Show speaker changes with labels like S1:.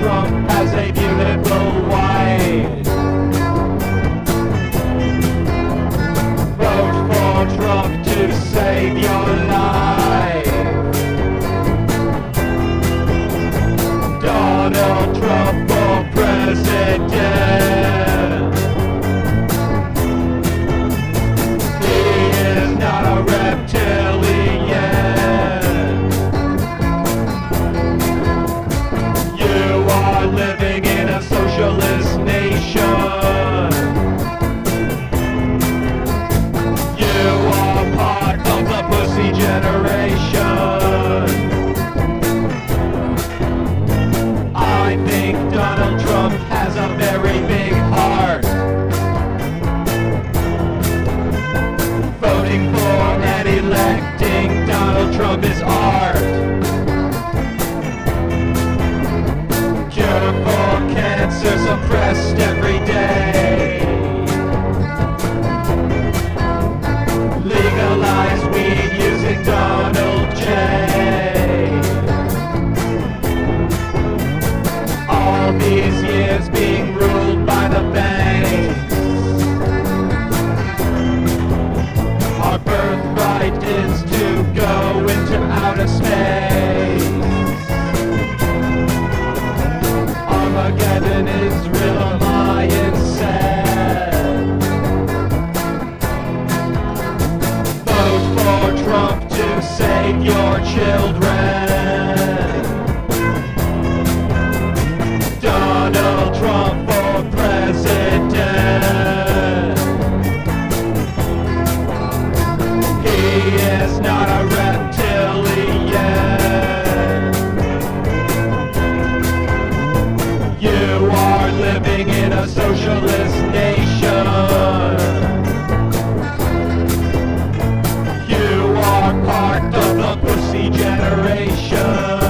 S1: Trump has a beautiful Donald Trump is art. Cure for cancer suppressed every day. children. generation.